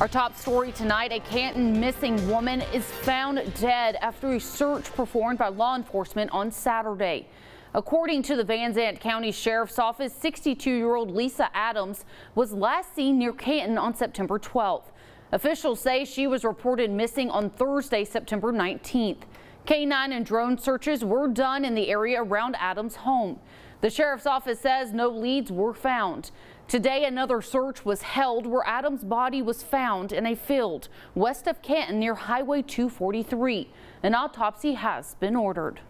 Our top story tonight, a Canton missing woman is found dead after a search performed by law enforcement on Saturday. According to the Van Zandt County Sheriff's Office, 62-year-old Lisa Adams was last seen near Canton on September 12th. Officials say she was reported missing on Thursday, September 19th. K-9 and drone searches were done in the area around Adams' home. The sheriff's office says no leads were found. Today, another search was held where Adams' body was found in a field west of Canton near Highway 243. An autopsy has been ordered.